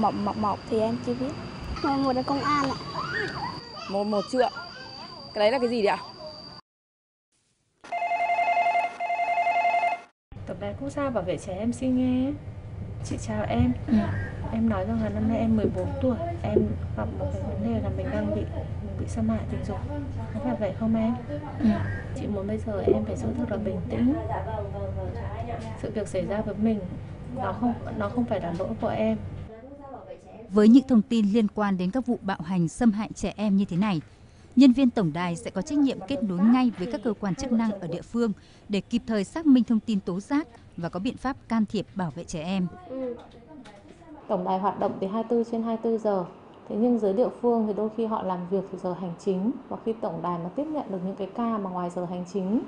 Mọc mọc mọc thì em chưa biết. Một một là công an ạ. Một một chưa ạ? Cái đấy là cái gì đấy ạ? Tổng đài quốc gia bảo vệ trẻ em xin nghe. Chị chào em. Ừ. Em nói rằng là năm nay em 14 tuổi. Em gặp một cái vấn đề là mình đang bị mình bị xâm hại tình dục. Có phải vậy không em? Ừ. Chị muốn bây giờ em phải giữ thật là bình tĩnh. Sự việc xảy ra với mình nó không nó không phải là lỗi của em. Với những thông tin liên quan đến các vụ bạo hành xâm hại trẻ em như thế này, nhân viên tổng đài sẽ có trách nhiệm kết nối ngay với các cơ quan chức năng ở địa phương để kịp thời xác minh thông tin tố giác và có biện pháp can thiệp bảo vệ trẻ em. Tổng đài hoạt động từ 24 trên 24 giờ. Thế nhưng dưới địa phương thì đôi khi họ làm việc thì giờ hành chính và khi tổng đài mà tiếp nhận được những cái ca mà ngoài giờ hành chính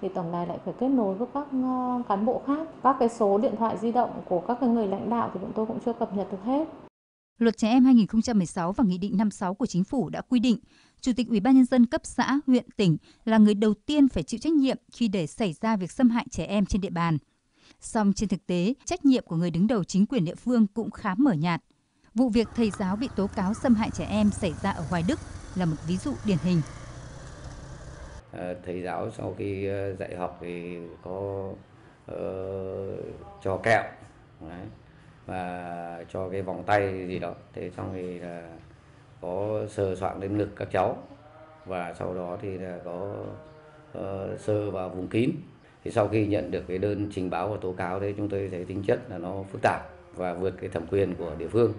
thì tổng đài lại phải kết nối với các ờ, cán bộ khác. Các cái số điện thoại di động của các cái người lãnh đạo thì chúng tôi cũng chưa cập nhật được hết. Luật trẻ em 2016 và Nghị định 56 của Chính phủ đã quy định Chủ tịch Ủy ban nhân dân cấp xã, huyện, tỉnh là người đầu tiên phải chịu trách nhiệm khi để xảy ra việc xâm hại trẻ em trên địa bàn. Song trên thực tế, trách nhiệm của người đứng đầu chính quyền địa phương cũng khá mở nhạt. Vụ việc thầy giáo bị tố cáo xâm hại trẻ em xảy ra ở Hoài Đức là một ví dụ điển hình. Ờ, thầy giáo sau khi ờ, dạy học thì có ờ, uh, cho kẹo đấy, và cho cái vòng tay gì đó. Thế xong thì là có sờ soạn lên ngực các cháu. Và sau đó thì là có uh, sơ vào vùng kín. Thì sau khi nhận được cái đơn trình báo và tố cáo đấy chúng tôi thấy tính chất là nó phức tạp và vượt cái thẩm quyền của địa phương.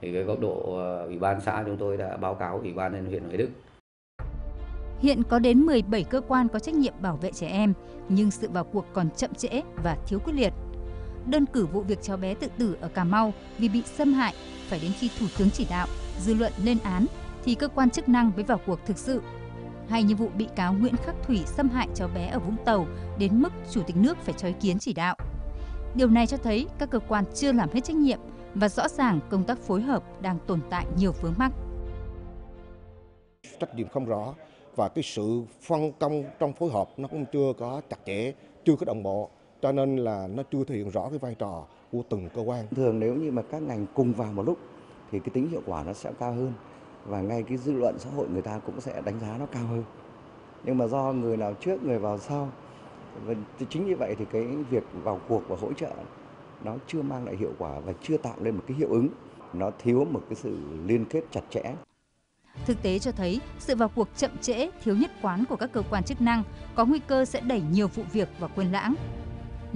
Thì cái góc độ uh, ủy ban xã chúng tôi đã báo cáo ủy ban nhân huyện Hoài Đức. Hiện có đến 17 cơ quan có trách nhiệm bảo vệ trẻ em, nhưng sự vào cuộc còn chậm trễ và thiếu quyết liệt. Đơn cử vụ việc cháu bé tự tử ở Cà Mau vì bị xâm hại phải đến khi Thủ tướng chỉ đạo, dư luận lên án thì cơ quan chức năng mới vào cuộc thực sự. Hay như vụ bị cáo Nguyễn Khắc Thủy xâm hại cháu bé ở Vũng Tàu đến mức Chủ tịch nước phải cho ý kiến chỉ đạo. Điều này cho thấy các cơ quan chưa làm hết trách nhiệm và rõ ràng công tác phối hợp đang tồn tại nhiều vướng mắc. trách nhiệm không rõ và cái sự phân công trong phối hợp nó cũng chưa có chặt chẽ, chưa có đồng bộ cho nên là nó chưa thể hiện rõ cái vai trò của từng cơ quan. Thường nếu như mà các ngành cùng vào một lúc thì cái tính hiệu quả nó sẽ cao hơn và ngay cái dư luận xã hội người ta cũng sẽ đánh giá nó cao hơn. Nhưng mà do người nào trước người vào sau và chính như vậy thì cái việc vào cuộc và hỗ trợ nó chưa mang lại hiệu quả và chưa tạo nên một cái hiệu ứng nó thiếu một cái sự liên kết chặt chẽ Thực tế cho thấy sự vào cuộc chậm trễ, thiếu nhất quán của các cơ quan chức năng có nguy cơ sẽ đẩy nhiều vụ việc vào quên lãng.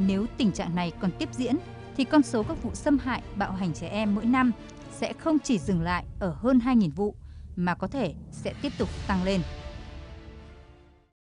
Nếu tình trạng này còn tiếp diễn thì con số các vụ xâm hại, bạo hành trẻ em mỗi năm sẽ không chỉ dừng lại ở hơn 2.000 vụ mà có thể sẽ tiếp tục tăng lên.